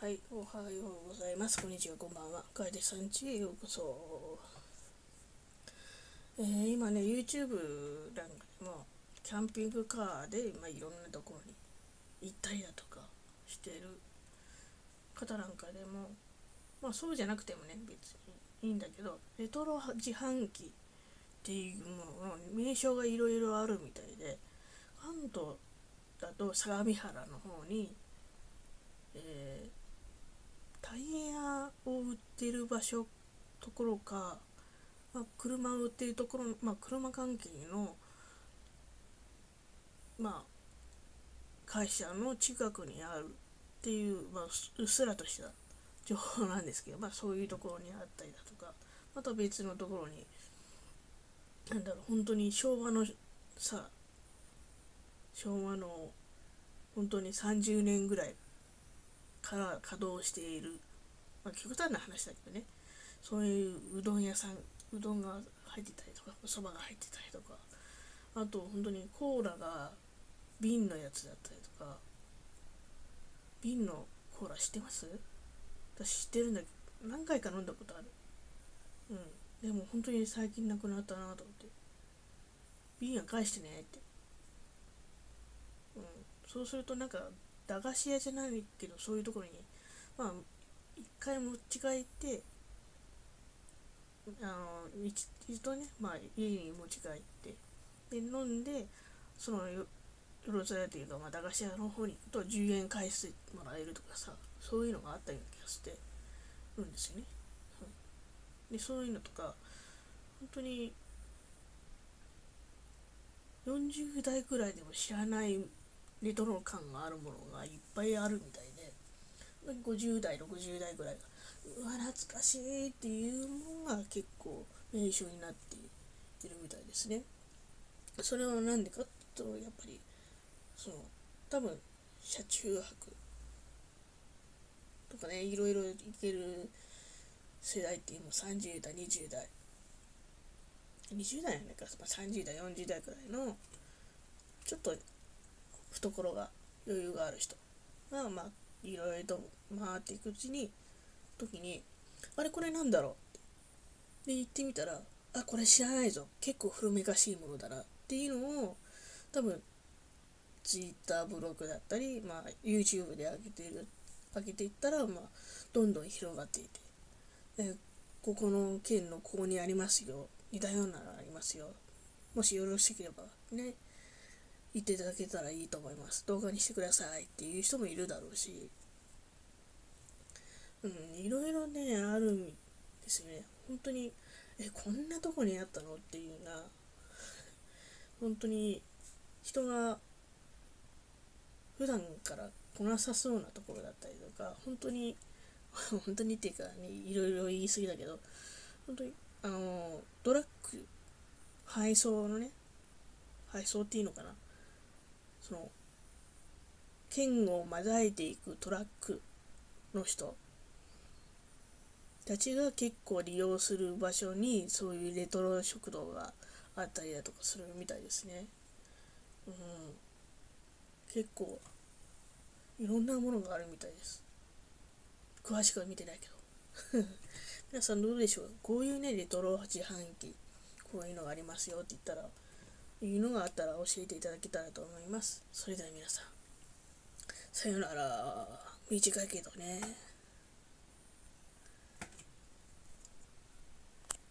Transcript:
はい、おはようございます。こんにちは、こんばんは。楓さんちへようこそ。えー、今ね、YouTube なんかでも、キャンピングカーで、まあ、いろんなところに行ったりだとかしてる方なんかでも、まあそうじゃなくてもね、別にいいんだけど、レトロ自販機っていうもの名称がいろいろあるみたいで、関東だと相模原の方に、タイヤを売ってる場所ところか、まあ、車を売ってるところ、まあ、車関係の、まあ、会社の近くにあるっていう、まあ、うっすらとした情報なんですけど、まあ、そういうところにあったりだとかまた別のところになんだろう本当に昭和のさ昭和の本当に30年ぐらいから稼働している、まあ、極端な話だけどね。そういううどん屋さんうどんが入ってたりとかそばが入ってたりとか。あと本当にコーラが瓶のやつだったりとか。瓶のコーラ知ってます？私知ってるんだけど何回か飲んだことある。うん。でも本当に最近なくなったなと思って。瓶は返してねって。うん。そうするとなんか駄菓子屋じゃないけどそういうところにまあ一回持ち帰ってあの一度ね、まあ、家に持ち帰ってで飲んでそのよろずやというか、まあ、駄菓子屋の方に行くと10円返してもらえるとかさそういうのがあったような気がしてるんですよね、うん、でそういうのとか本当に40代くらいでも知らないレトロ感があるものがいっぱいあるみたいで50代60代ぐらいがうわ懐かしいっていうものが結構名称になっているみたいですね。それは何でかとやっぱりその多分車中泊とかねいろいろいける世代っていう30代20代20代やねか、まあ、30代40代くらいのちょっと懐が余裕がある人が、まあ、いろいろと回っていくうちに、時に、あれこれなんだろうで、言ってみたら、あ、これ知らないぞ。結構古めかしいものだな。っていうのを、多分、Twitter ブログだったり、まあ、YouTube で上げている、上げていったら、まあ、どんどん広がっていて、でここの県のここにありますよ。似たようなのありますよ。もしよろしければ、ね、言っていただけたらいいと思います。動画にしてくださいっていう人もいるだろうし、うん、いろいろね、あるんですよね。本当に、え、こんなとこにあったのっていうな、本当に人が普段から来なさそうなところだったりとか、本当に、本当にっていうか、ね、いろいろ言い過ぎだけど、本当に、あの、ドラッグ、配送のね、配送っていうのかな。その県をまたいでいくトラックの人たちが結構利用する場所にそういうレトロ食堂があったりだとかするみたいですね。うん、結構いろんなものがあるみたいです。詳しくは見てないけど。皆さんどうでしょう？こういうね、レトロ自販機、こういうのがありますよって言ったら、いうのがあったら教えていただけたらと思います。それでは皆さん、さよなら。短いけどね。